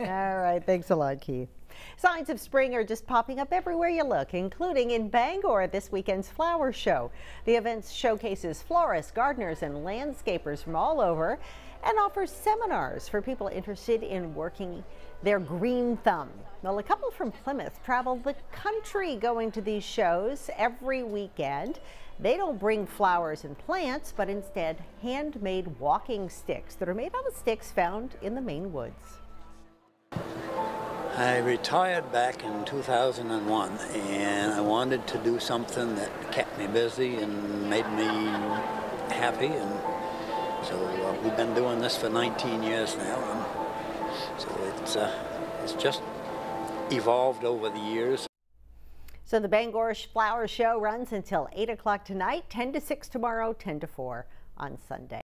All right, thanks a lot, Keith. Signs of spring are just popping up everywhere you look, including in Bangor at this weekend's flower show. The event showcases florists, gardeners, and landscapers from all over and offers seminars for people interested in working their green thumb. Well, a couple from Plymouth travel the country going to these shows every weekend. They don't bring flowers and plants, but instead handmade walking sticks that are made out of sticks found in the Maine woods. I retired back in 2001 and I wanted to do something that kept me busy and made me happy and so uh, we've been doing this for 19 years now and so it's, uh, it's just evolved over the years. So the Bangor Flower Show runs until 8 o'clock tonight, 10 to 6 tomorrow, 10 to 4 on Sunday.